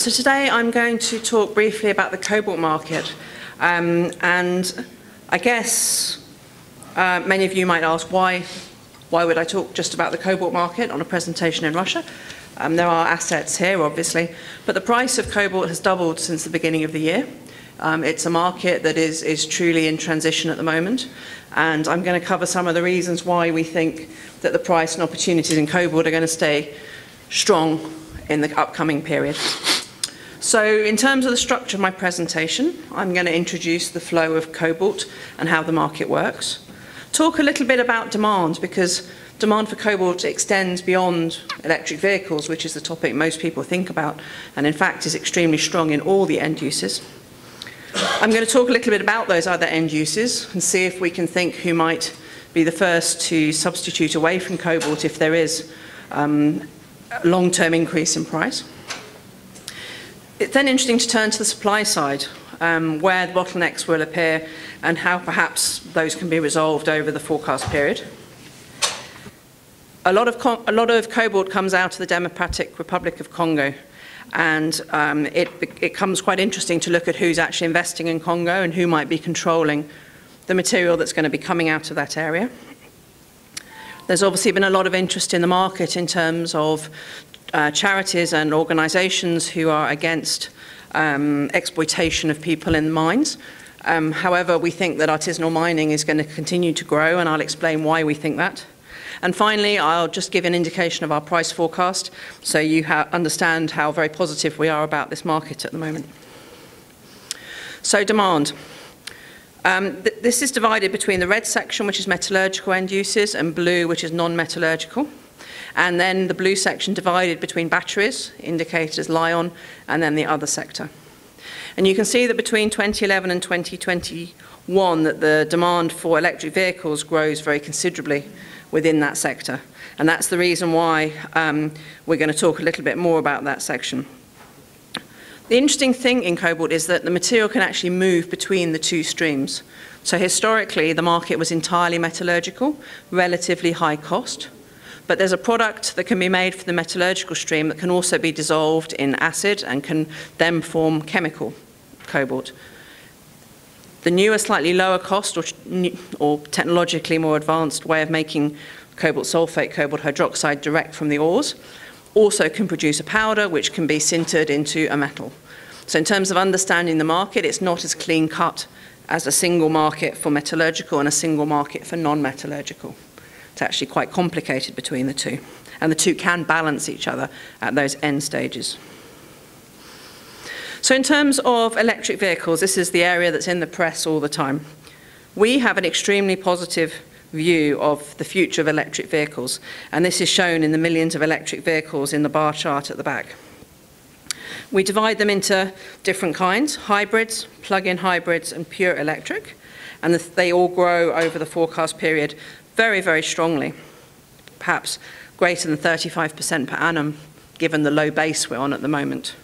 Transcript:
So today I'm going to talk briefly about the cobalt market. Um, and I guess uh, many of you might ask why, why would I talk just about the cobalt market on a presentation in Russia? Um, there are assets here, obviously, but the price of cobalt has doubled since the beginning of the year. Um, it's a market that is, is truly in transition at the moment, and I'm going to cover some of the reasons why we think that the price and opportunities in cobalt are going to stay strong in the upcoming period. So in terms of the structure of my presentation, I'm going to introduce the flow of cobalt and how the market works. Talk a little bit about demand because demand for cobalt extends beyond electric vehicles, which is the topic most people think about, and in fact is extremely strong in all the end uses. I'm going to talk a little bit about those other end uses and see if we can think who might be the first to substitute away from cobalt if there is um, long-term increase in price. It's then interesting to turn to the supply side, um, where the bottlenecks will appear and how perhaps those can be resolved over the forecast period. A lot of, a lot of cobalt comes out of the Democratic Republic of Congo, and um, it, it comes quite interesting to look at who's actually investing in Congo and who might be controlling the material that's going to be coming out of that area. There's obviously been a lot of interest in the market in terms of uh, charities and organisations who are against um, exploitation of people in mines. Um, however, we think that artisanal mining is going to continue to grow, and I'll explain why we think that. And finally, I'll just give an indication of our price forecast so you understand how very positive we are about this market at the moment. So demand. Um, th this is divided between the red section, which is metallurgical end uses, and blue, which is non-metallurgical. And then the blue section divided between batteries, indicated as Li-ion, and then the other sector. And you can see that between 2011 and 2021 that the demand for electric vehicles grows very considerably within that sector. And that's the reason why um, we're going to talk a little bit more about that section. The interesting thing in cobalt is that the material can actually move between the two streams. So historically, the market was entirely metallurgical, relatively high cost. But there's a product that can be made for the metallurgical stream that can also be dissolved in acid and can then form chemical cobalt. The newer, slightly lower cost or, or technologically more advanced way of making cobalt sulfate, cobalt hydroxide direct from the ores also can produce a powder which can be sintered into a metal. So in terms of understanding the market, it's not as clean cut as a single market for metallurgical and a single market for non-metallurgical. It's actually quite complicated between the two. And the two can balance each other at those end stages. So in terms of electric vehicles, this is the area that's in the press all the time. We have an extremely positive view of the future of electric vehicles, and this is shown in the millions of electric vehicles in the bar chart at the back. We divide them into different kinds, hybrids, plug-in hybrids, and pure electric, and they all grow over the forecast period very, very strongly, perhaps greater than 35% per annum, given the low base we're on at the moment.